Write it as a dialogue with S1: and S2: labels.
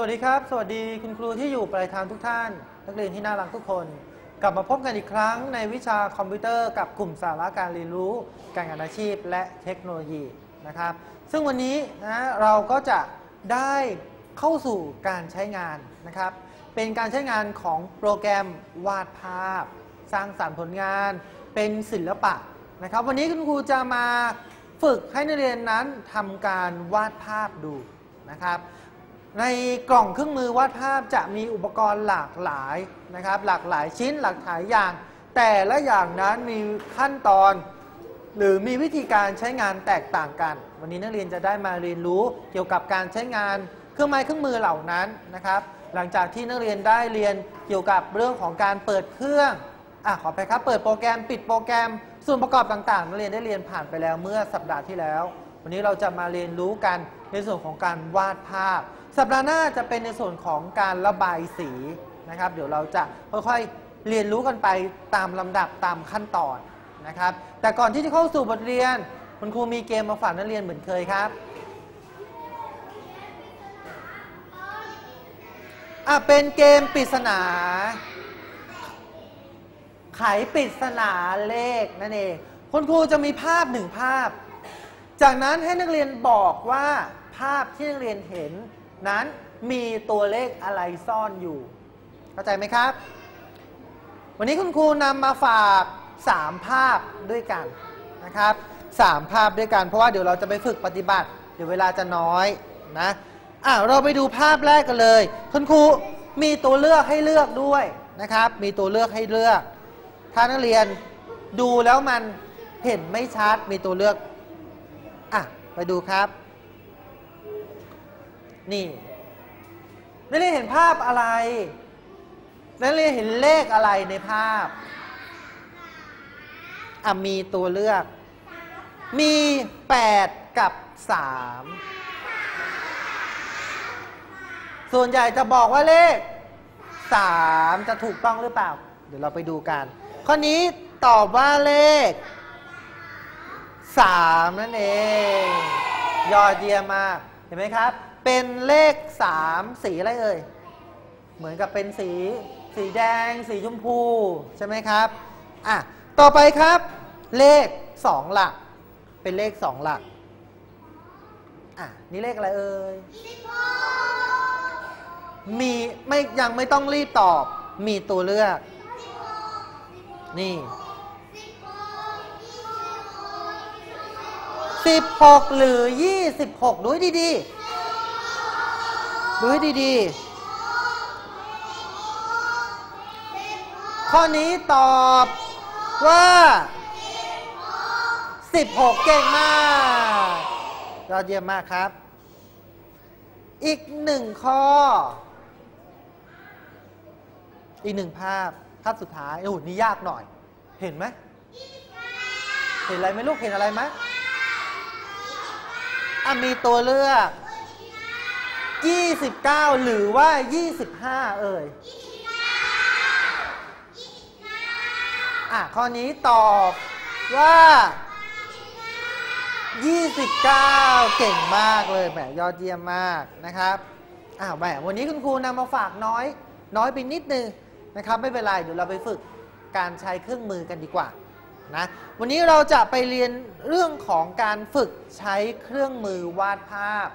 S1: สวัสดีครับ สวัสดีคุณครูที่อยู่ปลายทางทุกท่าน นักเรียนที่น่ารักทุกคน กลับมาพบกันอีกครั้งในวิชาคอมพิวเตอร์กับกลุ่มสาระการเรียนรู้ การงานอาชีพและเทคโนโลยีนะครับ ซึ่งวันนี้นะเราก็จะได้เข้าสู่การใช้งานนะครับ เป็นการใช้งานของโปรแกรมวาดภาพ สร้างสรรค์ผลงาน เป็นศิลปะนะครับ วันนี้คุณครูจะมาฝึกให้นักเรียนนั้นทำการวาดภาพดูนะครับ ในกล่องเครื่องมือวาดภาพจะมีอุปกรณ์หลากหลายนะครับ หลากหลายชิ้นหลากหลายอย่าง แต่ละอย่างนั้นมีขั้นตอน หรือมีวิธีการใช้งานแตกต่างกัน วันนี้นักเรียนจะได้มาเรียนรู้เกี่ยวกับการใช้งานเครื่องไม้เครื่องมือเหล่านั้นนะครับ หลังจากที่นักเรียนได้เรียนเกี่ยวกับเรื่องของการเปิดเครื่องอะขอไปครับเปิดโปรแกรมปิดโปรแกรม ส่วนประกอบต่างๆนักเรียนได้เรียนผ่านไปแล้วเมื่อสัปดาห์ที่แล้ว วันนี้เราจะมาเรียนรู้กันในส่วนของการวาดภาพ สัปดาห์หน้าจะเป็นในส่วนของการระบายสีนะครับ เดี๋ยวเราจะค่อยๆเรียนรู้กันไปตามลำดับตามขั้นตอนนะครับ แต่ก่อนที่จะเข้าสู่บทเรียน คุณครูมีเกมมาฝากนักเรียนเหมือนเคยครับอะเป็นเกมปริศนา ไขปริศนาเลขนั่นเองคุณครูจะมีภาพหนึ่งภาพ จากนั้นให้นักเรียนบอกว่าภาพที่นักเรียนเห็น นั้นมีตัวเลขอะไรซ่อนอยู่ เข้าใจไหมครับ วันนี้คุณครูนำมาฝาก 3 ภาพด้วยกันนะครับสามภาพด้วยกัน เพราะว่าเดี๋ยวเราจะไปฝึกปฏิบัติ เดี๋ยวเวลาจะน้อยนะอะเราไปดูภาพแรกกันเลย คุณครูมีตัวเลือกให้เลือกด้วยนะครับ มีตัวเลือกให้เลือก ถ้านักเรียนดูแล้วมันเห็นไม่ชัด มีตัวเลือก อะ ไปดูครับ นี่นักเรียนเห็นภาพอะไรนักเรียนเห็นเลขอะไรในภาพอะมีตัวเลือก มี 8 กับ 3 ส่วนใหญ่จะบอกว่าเลข 3 จะถูกต้องหรือเปล่า เดี๋ยวเราไปดูกัน ข้อนี้ตอบว่าเลข 3 นั่นเอง ยอดเยี่ยมมาก เห็นไหมครับ เป็นเลข 3 สีอะไรเอ่ย เหมือนกับเป็นสี สีแดง สีชมพู ใช่ไหมครับ อะ ต่อไปครับ เลข 2 หลัก เป็นเลข 2 หลัก อะ นี่เลขอะไรเอ่ย มีไม่ยังไม่ต้องรีบตอบ มีตัวเลือก นี่ 16 หรือ 26 ดูให้ดีๆ ดูให้ดีๆ ข้อนี้ตอบว่า 16 เก่งมากยอดเยี่ยมมากครับ อีกหนึ่งข้อ อีกหนึ่งภาพ ภาพสุดท้ายโอ้โหนี่ยากหน่อย เห็นไหมเห็นอะไรไหมลูก เห็นอะไรไหม อะมีตัวเลือก 29 หรือว่า 25 เอ่ยอะข้อนี้ตอบว่า 29 เก่งมากเลยแหมยอดเยี่ยมมากนะครับอ้าวแหมวันนี้คุณครูนำมาฝากน้อย น้อยไปนิดนึงนะครับ ไม่เป็นไรเดี๋ยวเราไปฝึกการใช้เครื่องมือกันดีกว่า นะวันนี้เราจะไปเรียนเรื่องของการฝึกใช้เครื่องมือวาดภาพ